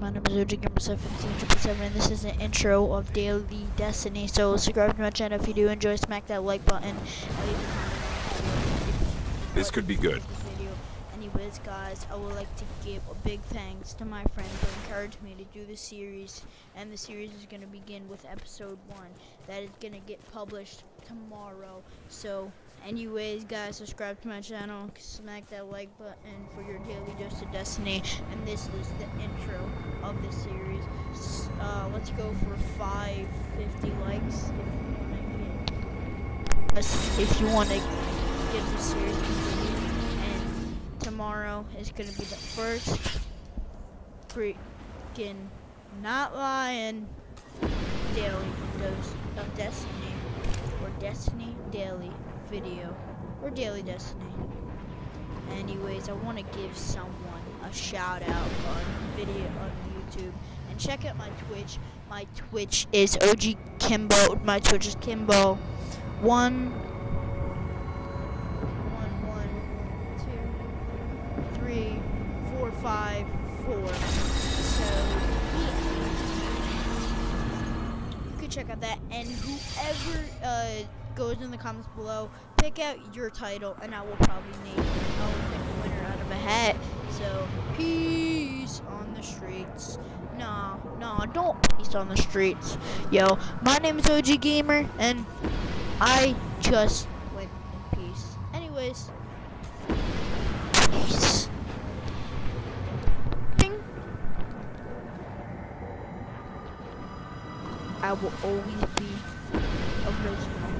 My name is OG Gamer 777 and this is an intro of Daily Destiny. So subscribe to my channel if you do enjoy. Smack that like button. This could be good. Anyways, guys, I would like to give a big thanks to my friends who encouraged me to do the series. And the series is going to begin with episode 1. That is going to get published tomorrow. So, anyways, guys, subscribe to my channel. Smack that like button for your daily dose of destiny. And this is the intro of the series. Uh, let's go for 550 likes. If you want to get the series tomorrow is to be the first freaking not lying daily dose of destiny or destiny daily video or daily destiny. Anyways i want to give someone a shout out on video on youtube and check out my twitch. My twitch is og kimbo my twitch is kimbo one five four. So yeah. you can check out that and whoever uh goes in the comments below pick out your title and i will probably name it i will pick winner out of a hat. So peace on the streets. Nah, nah, don't peace on the streets. Yo my name is og gamer and i just went in peace. Anyways I will always be original.